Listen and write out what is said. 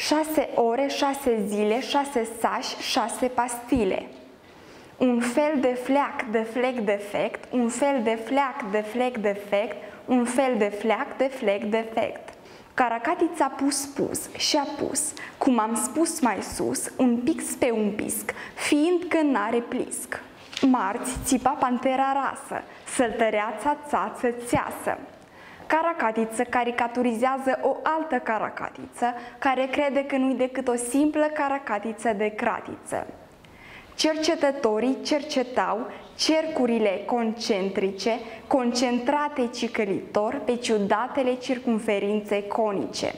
6 ore, 6 zile, 6 sași, 6 pastile. Un fel de fleac, de flec, defect, un fel de fleac, de flec, defect, un fel de fleac, de flec, defect. Caracatița a pus pus și-a pus, cum am spus mai sus, un pix pe un pisc, fiind că n-are plisc. Marți țipa pantera rasă, săltăreața țață țeasă. Caracatiță caricaturizează o altă caracatiță care crede că nu-i decât o simplă caracatiță de cratiță. Cercetătorii cercetau cercurile concentrice, concentrate cicălitor pe ciudatele circumferințe conice.